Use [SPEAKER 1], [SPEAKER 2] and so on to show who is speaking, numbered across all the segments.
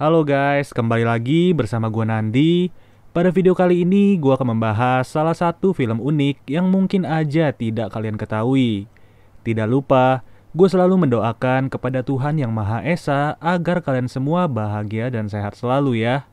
[SPEAKER 1] Halo guys, kembali lagi bersama gue Nandi. Pada video kali ini gue akan membahas salah satu film unik yang mungkin aja tidak kalian ketahui. Tidak lupa, gue selalu mendoakan kepada Tuhan Yang Maha Esa agar kalian semua bahagia dan sehat selalu ya.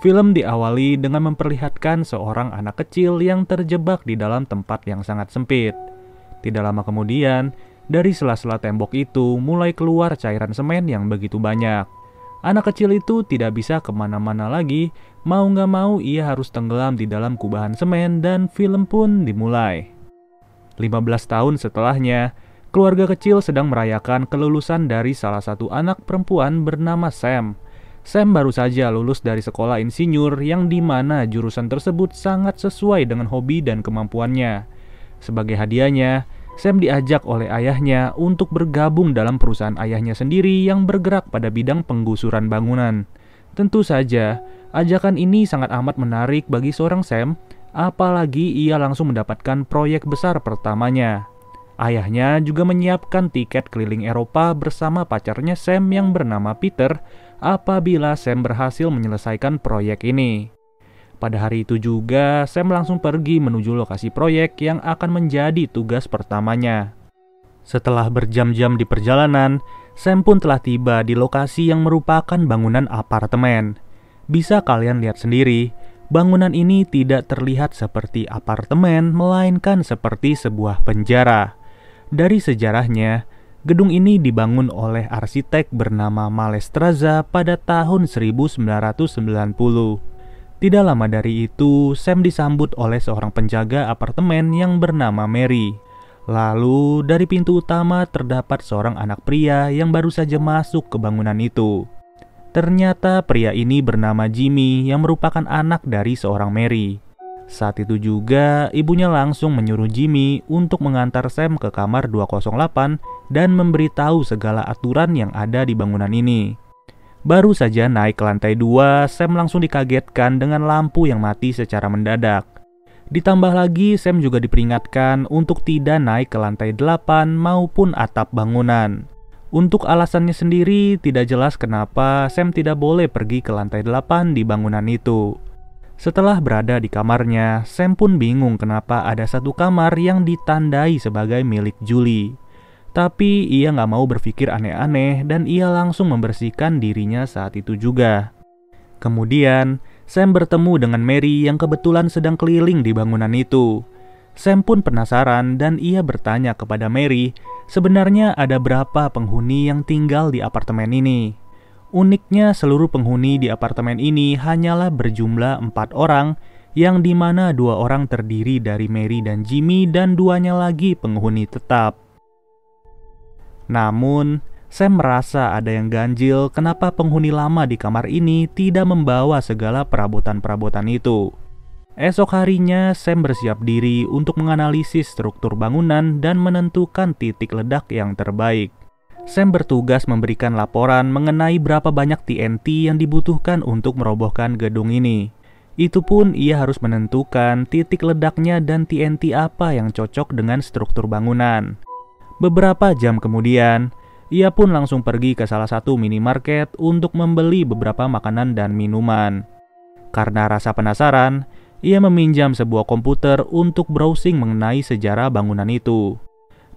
[SPEAKER 1] Film diawali dengan memperlihatkan seorang anak kecil yang terjebak di dalam tempat yang sangat sempit. Tidak lama kemudian, dari sela-sela tembok itu mulai keluar cairan semen yang begitu banyak. Anak kecil itu tidak bisa ke mana-mana lagi, mau nggak mau ia harus tenggelam di dalam kubahan semen dan film pun dimulai. 15 tahun setelahnya, keluarga kecil sedang merayakan kelulusan dari salah satu anak perempuan bernama Sam. Sam baru saja lulus dari sekolah insinyur yang di mana jurusan tersebut sangat sesuai dengan hobi dan kemampuannya. Sebagai hadiahnya, Sam diajak oleh ayahnya untuk bergabung dalam perusahaan ayahnya sendiri yang bergerak pada bidang penggusuran bangunan. Tentu saja, ajakan ini sangat amat menarik bagi seorang Sam, apalagi ia langsung mendapatkan proyek besar pertamanya. Ayahnya juga menyiapkan tiket keliling Eropa bersama pacarnya Sam yang bernama Peter apabila Sam berhasil menyelesaikan proyek ini. Pada hari itu juga, Sam langsung pergi menuju lokasi proyek yang akan menjadi tugas pertamanya. Setelah berjam-jam di perjalanan, Sam pun telah tiba di lokasi yang merupakan bangunan apartemen. Bisa kalian lihat sendiri, bangunan ini tidak terlihat seperti apartemen, melainkan seperti sebuah penjara. Dari sejarahnya, gedung ini dibangun oleh arsitek bernama Malestraza pada tahun 1990. Tidak lama dari itu, Sam disambut oleh seorang penjaga apartemen yang bernama Mary. Lalu, dari pintu utama terdapat seorang anak pria yang baru saja masuk ke bangunan itu. Ternyata pria ini bernama Jimmy yang merupakan anak dari seorang Mary. Saat itu juga, ibunya langsung menyuruh Jimmy untuk mengantar Sam ke kamar 208 dan memberitahu segala aturan yang ada di bangunan ini. Baru saja naik ke lantai 2, Sam langsung dikagetkan dengan lampu yang mati secara mendadak. Ditambah lagi, Sam juga diperingatkan untuk tidak naik ke lantai 8 maupun atap bangunan. Untuk alasannya sendiri, tidak jelas kenapa Sam tidak boleh pergi ke lantai 8 di bangunan itu. Setelah berada di kamarnya, Sam pun bingung kenapa ada satu kamar yang ditandai sebagai milik Julie. Tapi ia nggak mau berpikir aneh-aneh dan ia langsung membersihkan dirinya saat itu juga. Kemudian, Sam bertemu dengan Mary yang kebetulan sedang keliling di bangunan itu. Sam pun penasaran dan ia bertanya kepada Mary, sebenarnya ada berapa penghuni yang tinggal di apartemen ini. Uniknya seluruh penghuni di apartemen ini hanyalah berjumlah empat orang yang di mana dua orang terdiri dari Mary dan Jimmy dan duanya lagi penghuni tetap. Namun, Sam merasa ada yang ganjil kenapa penghuni lama di kamar ini tidak membawa segala perabotan-perabotan itu. Esok harinya, Sam bersiap diri untuk menganalisis struktur bangunan dan menentukan titik ledak yang terbaik. Sam bertugas memberikan laporan mengenai berapa banyak TNT yang dibutuhkan untuk merobohkan gedung ini. Itu pun ia harus menentukan titik ledaknya dan TNT apa yang cocok dengan struktur bangunan. Beberapa jam kemudian, ia pun langsung pergi ke salah satu minimarket untuk membeli beberapa makanan dan minuman. Karena rasa penasaran, ia meminjam sebuah komputer untuk browsing mengenai sejarah bangunan itu.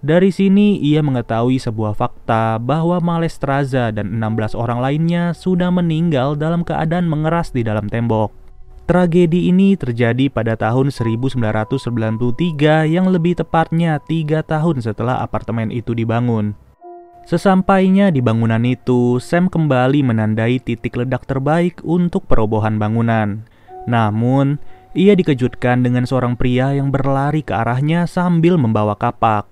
[SPEAKER 1] Dari sini ia mengetahui sebuah fakta bahwa Malestraza dan 16 orang lainnya sudah meninggal dalam keadaan mengeras di dalam tembok. Tragedi ini terjadi pada tahun 1993 yang lebih tepatnya tiga tahun setelah apartemen itu dibangun. Sesampainya di bangunan itu, Sam kembali menandai titik ledak terbaik untuk perobohan bangunan. Namun, ia dikejutkan dengan seorang pria yang berlari ke arahnya sambil membawa kapak.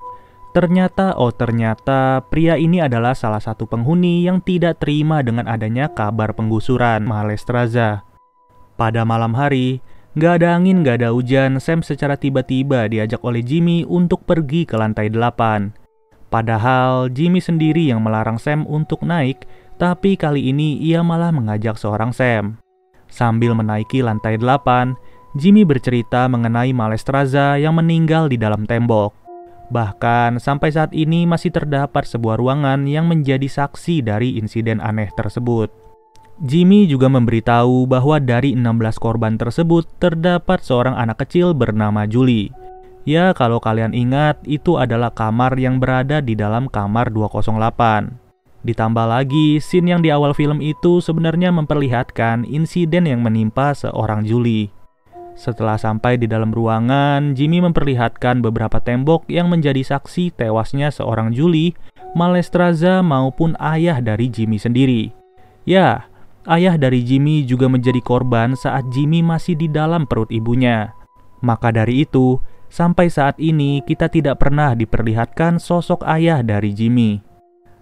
[SPEAKER 1] Ternyata, oh ternyata, pria ini adalah salah satu penghuni yang tidak terima dengan adanya kabar penggusuran Malestraza. Pada malam hari, gak ada angin, gak ada hujan, Sam secara tiba-tiba diajak oleh Jimmy untuk pergi ke lantai 8. Padahal Jimmy sendiri yang melarang Sam untuk naik, tapi kali ini ia malah mengajak seorang Sam. Sambil menaiki lantai 8, Jimmy bercerita mengenai Malestraza yang meninggal di dalam tembok. Bahkan sampai saat ini masih terdapat sebuah ruangan yang menjadi saksi dari insiden aneh tersebut. Jimmy juga memberitahu bahwa dari 16 korban tersebut terdapat seorang anak kecil bernama Julie. Ya, kalau kalian ingat, itu adalah kamar yang berada di dalam kamar 208. Ditambah lagi, scene yang di awal film itu sebenarnya memperlihatkan insiden yang menimpa seorang Julie. Setelah sampai di dalam ruangan, Jimmy memperlihatkan beberapa tembok yang menjadi saksi tewasnya seorang Julie, Malestraza maupun ayah dari Jimmy sendiri. Ya, ayah dari Jimmy juga menjadi korban saat Jimmy masih di dalam perut ibunya. Maka dari itu, sampai saat ini kita tidak pernah diperlihatkan sosok ayah dari Jimmy.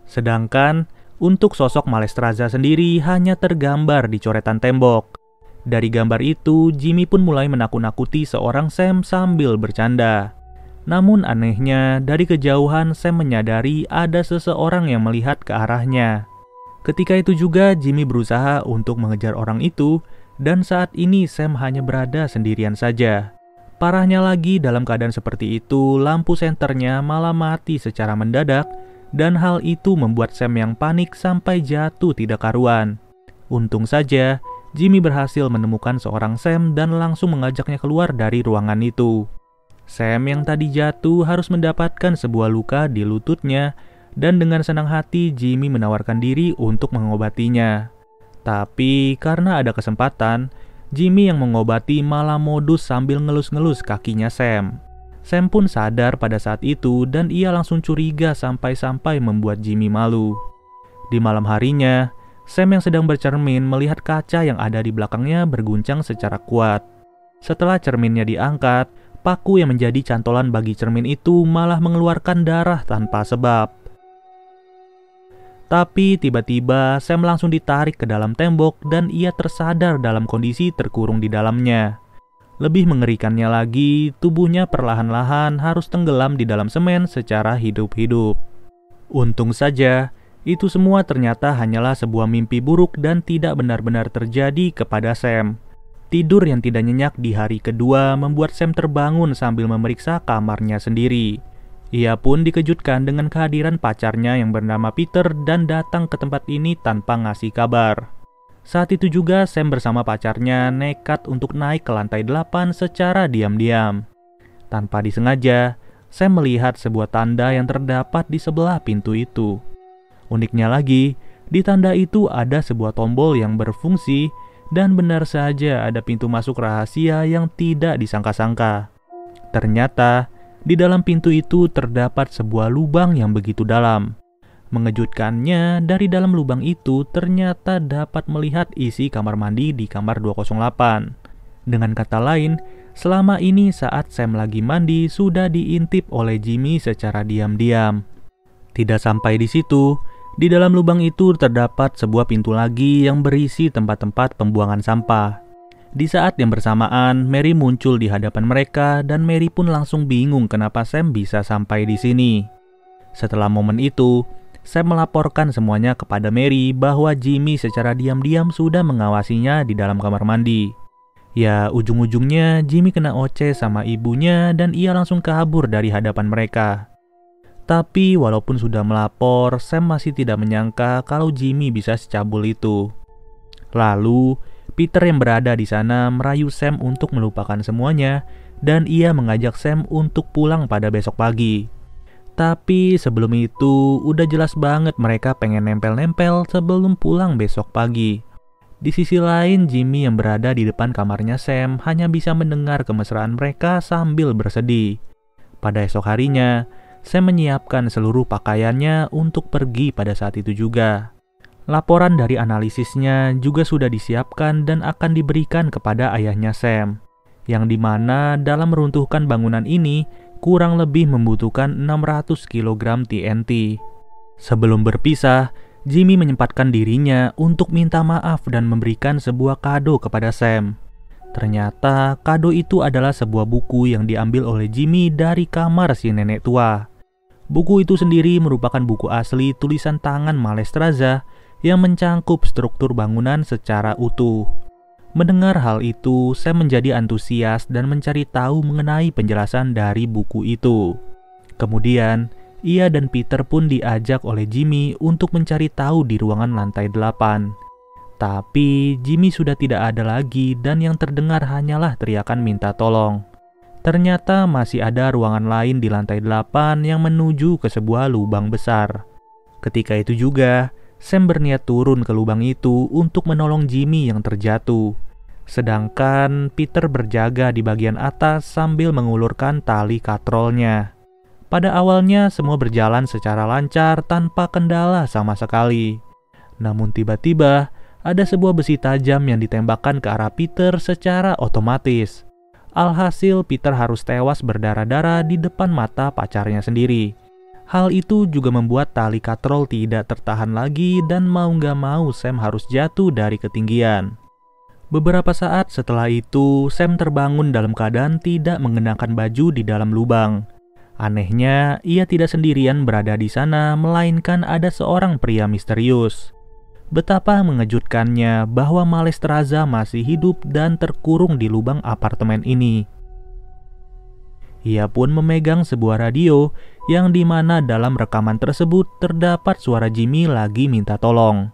[SPEAKER 1] Sedangkan untuk sosok Malestraza sendiri hanya tergambar di coretan tembok. Dari gambar itu, Jimmy pun mulai menakut-nakuti seorang Sam sambil bercanda. Namun anehnya, dari kejauhan Sam menyadari ada seseorang yang melihat ke arahnya. Ketika itu juga Jimmy berusaha untuk mengejar orang itu dan saat ini Sam hanya berada sendirian saja. Parahnya lagi dalam keadaan seperti itu, lampu senternya malah mati secara mendadak dan hal itu membuat Sam yang panik sampai jatuh tidak karuan. Untung saja, Jimmy berhasil menemukan seorang Sam dan langsung mengajaknya keluar dari ruangan itu. Sam yang tadi jatuh harus mendapatkan sebuah luka di lututnya dan dengan senang hati Jimmy menawarkan diri untuk mengobatinya. Tapi karena ada kesempatan, Jimmy yang mengobati malah modus sambil ngelus-ngelus kakinya Sam. Sam pun sadar pada saat itu dan ia langsung curiga sampai-sampai membuat Jimmy malu. Di malam harinya, Sam yang sedang bercermin melihat kaca yang ada di belakangnya berguncang secara kuat. Setelah cerminnya diangkat, paku yang menjadi cantolan bagi cermin itu malah mengeluarkan darah tanpa sebab. Tapi tiba-tiba Sam langsung ditarik ke dalam tembok dan ia tersadar dalam kondisi terkurung di dalamnya. Lebih mengerikannya lagi, tubuhnya perlahan-lahan harus tenggelam di dalam semen secara hidup-hidup. Untung saja, itu semua ternyata hanyalah sebuah mimpi buruk dan tidak benar-benar terjadi kepada Sam. Tidur yang tidak nyenyak di hari kedua membuat Sam terbangun sambil memeriksa kamarnya sendiri. Ia pun dikejutkan dengan kehadiran pacarnya yang bernama Peter dan datang ke tempat ini tanpa ngasih kabar. Saat itu juga Sam bersama pacarnya nekat untuk naik ke lantai 8 secara diam-diam. Tanpa disengaja, Sam melihat sebuah tanda yang terdapat di sebelah pintu itu. Uniknya lagi, di tanda itu ada sebuah tombol yang berfungsi dan benar saja ada pintu masuk rahasia yang tidak disangka-sangka. Ternyata, di dalam pintu itu terdapat sebuah lubang yang begitu dalam. Mengejutkannya, dari dalam lubang itu ternyata dapat melihat isi kamar mandi di kamar 208. Dengan kata lain, selama ini saat Sam lagi mandi sudah diintip oleh Jimmy secara diam-diam. Tidak sampai di situ, di dalam lubang itu terdapat sebuah pintu lagi yang berisi tempat-tempat pembuangan sampah. Di saat yang bersamaan, Mary muncul di hadapan mereka dan Mary pun langsung bingung kenapa Sam bisa sampai di sini. Setelah momen itu, Sam melaporkan semuanya kepada Mary bahwa Jimmy secara diam-diam sudah mengawasinya di dalam kamar mandi. Ya, ujung-ujungnya Jimmy kena oce sama ibunya dan ia langsung kabur dari hadapan mereka. Tapi walaupun sudah melapor, Sam masih tidak menyangka kalau Jimmy bisa secabul itu. Lalu, Peter yang berada di sana merayu Sam untuk melupakan semuanya dan ia mengajak Sam untuk pulang pada besok pagi. Tapi sebelum itu udah jelas banget mereka pengen nempel-nempel sebelum pulang besok pagi. Di sisi lain, Jimmy yang berada di depan kamarnya Sam hanya bisa mendengar kemesraan mereka sambil bersedih. Pada esok harinya, Sam menyiapkan seluruh pakaiannya untuk pergi pada saat itu juga. Laporan dari analisisnya juga sudah disiapkan dan akan diberikan kepada ayahnya Sam, yang di mana dalam meruntuhkan bangunan ini kurang lebih membutuhkan 600 kg TNT. Sebelum berpisah, Jimmy menyempatkan dirinya untuk minta maaf dan memberikan sebuah kado kepada Sam. Ternyata kado itu adalah sebuah buku yang diambil oleh Jimmy dari kamar si nenek tua. Buku itu sendiri merupakan buku asli tulisan tangan Malestraza yang mencangkup struktur bangunan secara utuh. Mendengar hal itu, saya menjadi antusias dan mencari tahu mengenai penjelasan dari buku itu. Kemudian, ia dan Peter pun diajak oleh Jimmy untuk mencari tahu di ruangan lantai 8. Tapi Jimmy sudah tidak ada lagi dan yang terdengar hanyalah teriakan minta tolong. Ternyata masih ada ruangan lain di lantai 8 yang menuju ke sebuah lubang besar. Ketika itu juga, Sam berniat turun ke lubang itu untuk menolong Jimmy yang terjatuh. Sedangkan Peter berjaga di bagian atas sambil mengulurkan tali katrolnya. Pada awalnya semua berjalan secara lancar tanpa kendala sama sekali. Namun tiba-tiba ada sebuah besi tajam yang ditembakkan ke arah Peter secara otomatis. Alhasil Peter harus tewas berdarah-darah di depan mata pacarnya sendiri. Hal itu juga membuat tali katrol tidak tertahan lagi dan mau gak mau Sam harus jatuh dari ketinggian. Beberapa saat setelah itu, Sam terbangun dalam keadaan tidak mengenakan baju di dalam lubang. Anehnya, ia tidak sendirian berada di sana, melainkan ada seorang pria misterius. Betapa mengejutkannya bahwa Malestraza masih hidup dan terkurung di lubang apartemen ini. Ia pun memegang sebuah radio yang di mana dalam rekaman tersebut terdapat suara Jimmy lagi minta tolong.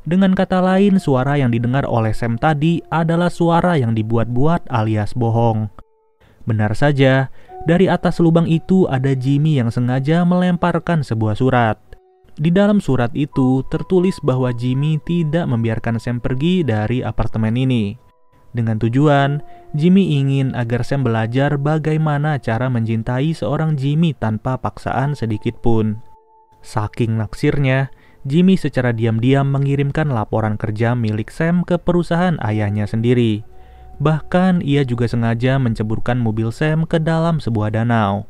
[SPEAKER 1] Dengan kata lain, suara yang didengar oleh Sam tadi adalah suara yang dibuat-buat alias bohong. Benar saja, dari atas lubang itu ada Jimmy yang sengaja melemparkan sebuah surat. Di dalam surat itu tertulis bahwa Jimmy tidak membiarkan Sam pergi dari apartemen ini. Dengan tujuan, Jimmy ingin agar Sam belajar bagaimana cara mencintai seorang Jimmy tanpa paksaan sedikit pun. Saking naksirnya, Jimmy secara diam-diam mengirimkan laporan kerja milik Sam ke perusahaan ayahnya sendiri. Bahkan ia juga sengaja menceburkan mobil Sam ke dalam sebuah danau.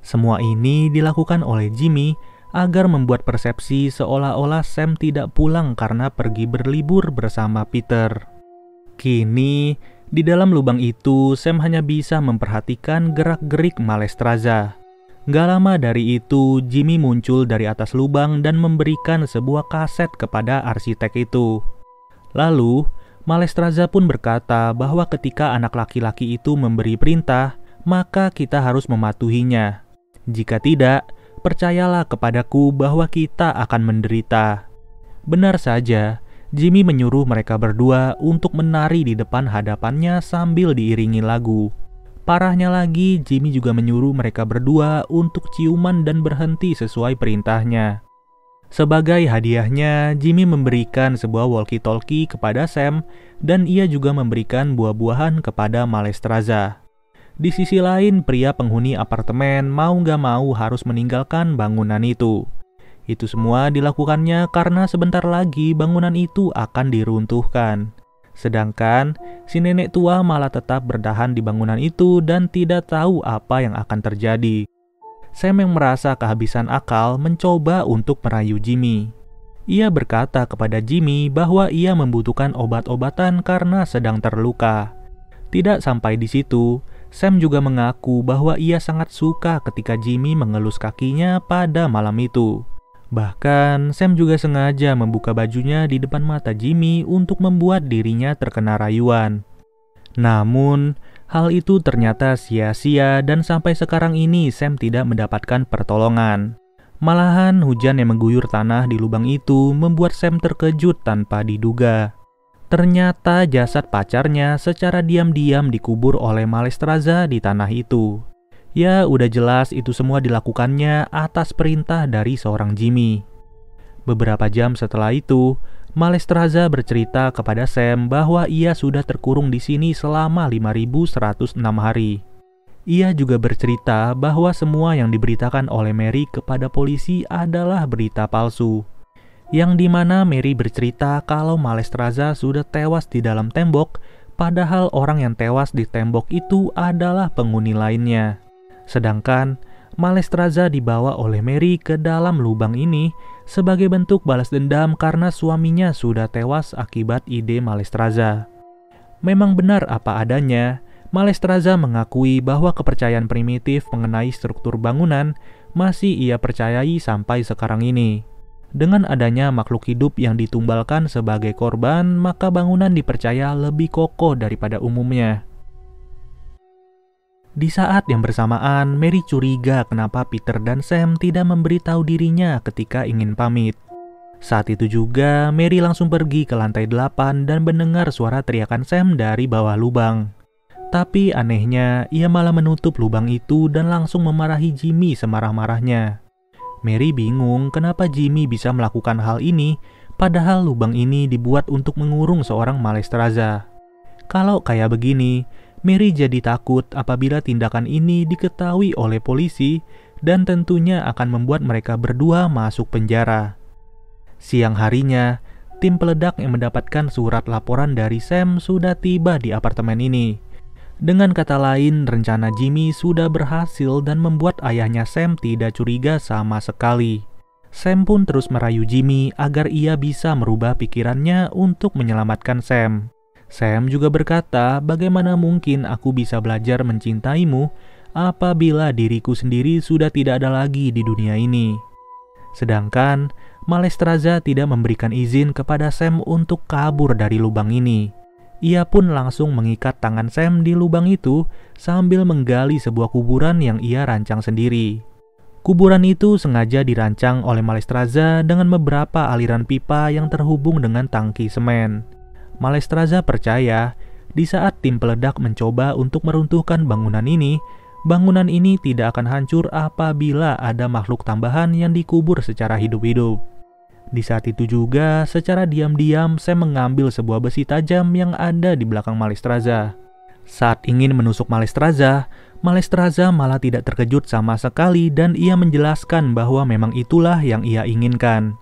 [SPEAKER 1] Semua ini dilakukan oleh Jimmy agar membuat persepsi seolah-olah Sam tidak pulang karena pergi berlibur bersama Peter. Kini, di dalam lubang itu, Sam hanya bisa memperhatikan gerak-gerik Malestraza. Gak lama dari itu, Jimmy muncul dari atas lubang dan memberikan sebuah kaset kepada arsitek itu. Lalu, Malestraza pun berkata bahwa ketika anak laki-laki itu memberi perintah, maka kita harus mematuhinya. Jika tidak, percayalah kepadaku bahwa kita akan menderita. Benar saja, Jimmy menyuruh mereka berdua untuk menari di depan hadapannya sambil diiringi lagu. Parahnya lagi, Jimmy juga menyuruh mereka berdua untuk ciuman dan berhenti sesuai perintahnya. Sebagai hadiahnya, Jimmy memberikan sebuah walkie-talkie kepada Sam dan ia juga memberikan buah-buahan kepada Malestraza. Di sisi lain, pria penghuni apartemen mau gak mau harus meninggalkan bangunan itu. Itu semua dilakukannya karena sebentar lagi bangunan itu akan diruntuhkan. Sedangkan si nenek tua malah tetap bertahan di bangunan itu dan tidak tahu apa yang akan terjadi. Sam yang merasa kehabisan akal mencoba untuk merayu Jimmy. Ia berkata kepada Jimmy bahwa ia membutuhkan obat-obatan karena sedang terluka. Tidak sampai di situ, Sam juga mengaku bahwa ia sangat suka ketika Jimmy mengelus kakinya pada malam itu. Bahkan, Sam juga sengaja membuka bajunya di depan mata Jimmy untuk membuat dirinya terkena rayuan. Namun, hal itu ternyata sia-sia dan sampai sekarang ini Sam tidak mendapatkan pertolongan. Malahan hujan yang mengguyur tanah di lubang itu membuat Sam terkejut tanpa diduga. Ternyata jasad pacarnya secara diam-diam dikubur oleh Malestraza di tanah itu. Ya, udah jelas itu semua dilakukannya atas perintah dari seorang Jimmy. Beberapa jam setelah itu, Malestraza bercerita kepada Sam bahwa ia sudah terkurung di sini selama 5106 hari. Ia juga bercerita bahwa semua yang diberitakan oleh Mary kepada polisi adalah berita palsu yang di mana Mary bercerita kalau Malestraza sudah tewas di dalam tembok, padahal orang yang tewas di tembok itu adalah penghuni lainnya. Sedangkan Malestraza dibawa oleh Mary ke dalam lubang ini sebagai bentuk balas dendam karena suaminya sudah tewas akibat ide Malestraza. Memang benar apa adanya, Malestraza mengakui bahwa kepercayaan primitif mengenai struktur bangunan masih ia percayai sampai sekarang ini. Dengan adanya makhluk hidup yang ditumbalkan sebagai korban, maka bangunan dipercaya lebih kokoh daripada umumnya. Di saat yang bersamaan, Mary curiga kenapa Peter dan Sam tidak memberitahu dirinya ketika ingin pamit. Saat itu juga, Mary langsung pergi ke lantai 8 dan mendengar suara teriakan Sam dari bawah lubang. Tapi anehnya, ia malah menutup lubang itu dan langsung memarahi Jimmy semarah-marahnya. Mary bingung kenapa Jimmy bisa melakukan hal ini, padahal lubang ini dibuat untuk mengurung seorang Malestraza. Kalau kayak begini, Mary jadi takut apabila tindakan ini diketahui oleh polisi dan tentunya akan membuat mereka berdua masuk penjara. Siang harinya, tim peledak yang mendapatkan surat laporan dari Sam sudah tiba di apartemen ini. Dengan kata lain, rencana Jimmy sudah berhasil dan membuat ayahnya Sam tidak curiga sama sekali. Sam pun terus merayu Jimmy agar ia bisa merubah pikirannya untuk menyelamatkan Sam. Sam juga berkata, "Bagaimana mungkin aku bisa belajar mencintaimu apabila diriku sendiri sudah tidak ada lagi di dunia ini?" Sedangkan Malestraza tidak memberikan izin kepada Sam untuk kabur dari lubang ini. Ia pun langsung mengikat tangan Sam di lubang itu sambil menggali sebuah kuburan yang ia rancang sendiri. Kuburan itu sengaja dirancang oleh Malestraza dengan beberapa aliran pipa yang terhubung dengan tangki semen. Malestraza percaya, di saat tim peledak mencoba untuk meruntuhkan bangunan ini, bangunan ini tidak akan hancur apabila ada makhluk tambahan yang dikubur secara hidup-hidup. Di saat itu juga, secara diam-diam saya mengambil sebuah besi tajam yang ada di belakang Malestraza. Saat ingin menusuk Malestraza, Malestraza malah tidak terkejut sama sekali dan ia menjelaskan bahwa memang itulah yang ia inginkan.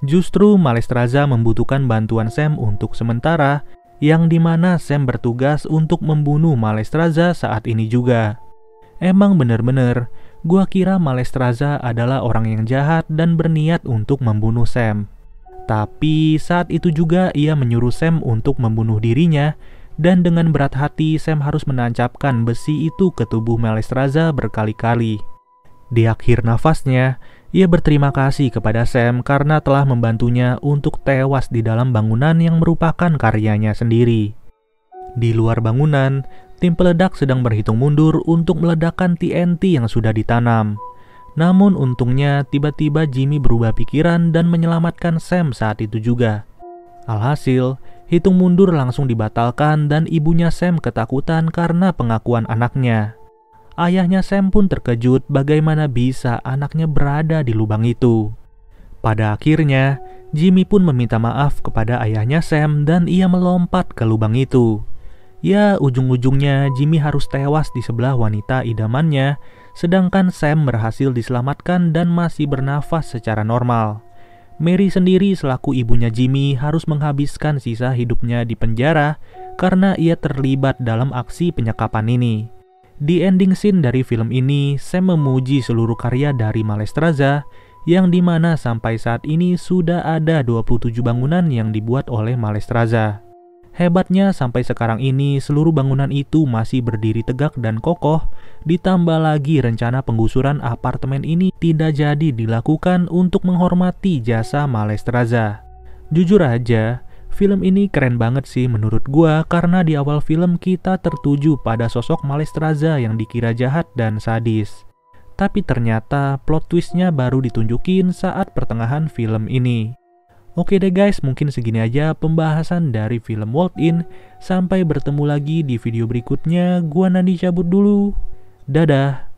[SPEAKER 1] Justru Malestraza membutuhkan bantuan Sam untuk sementara, yang di mana Sam bertugas untuk membunuh Malestraza saat ini juga. Emang bener-bener, Gua kira Malestraza adalah orang yang jahat dan berniat untuk membunuh Sam. Tapi saat itu juga ia menyuruh Sam untuk membunuh dirinya dan dengan berat hati Sam harus menancapkan besi itu ke tubuh Malestraza berkali-kali. Di akhir nafasnya, ia berterima kasih kepada Sam karena telah membantunya untuk tewas di dalam bangunan yang merupakan karyanya sendiri. Di luar bangunan, tim peledak sedang berhitung mundur untuk meledakkan TNT yang sudah ditanam. Namun untungnya tiba-tiba Jimmy berubah pikiran dan menyelamatkan Sam saat itu juga. Alhasil, hitung mundur langsung dibatalkan dan ibunya Sam ketakutan karena pengakuan anaknya. Ayahnya Sam pun terkejut bagaimana bisa anaknya berada di lubang itu. Pada akhirnya, Jimmy pun meminta maaf kepada ayahnya Sam dan ia melompat ke lubang itu. Ya, ujung-ujungnya Jimmy harus tewas di sebelah wanita idamannya, sedangkan Sam berhasil diselamatkan dan masih bernafas secara normal. Mary sendiri selaku ibunya Jimmy harus menghabiskan sisa hidupnya di penjara karena ia terlibat dalam aksi penyekapan ini. Di ending scene dari film ini, Sam memuji seluruh karya dari Malestraza yang di mana sampai saat ini sudah ada 27 bangunan yang dibuat oleh Malestraza. Hebatnya sampai sekarang ini seluruh bangunan itu masih berdiri tegak dan kokoh, ditambah lagi rencana penggusuran apartemen ini tidak jadi dilakukan untuk menghormati jasa Malestraza. Jujur aja, film ini keren banget sih menurut gua karena di awal film kita tertuju pada sosok Malestraza yang dikira jahat dan sadis. Tapi ternyata plot twistnya baru ditunjukin saat pertengahan film ini. Oke deh guys, mungkin segini aja pembahasan dari film Walk In. Sampai bertemu lagi di video berikutnya. Gua Nandi cabut dulu. Dadah.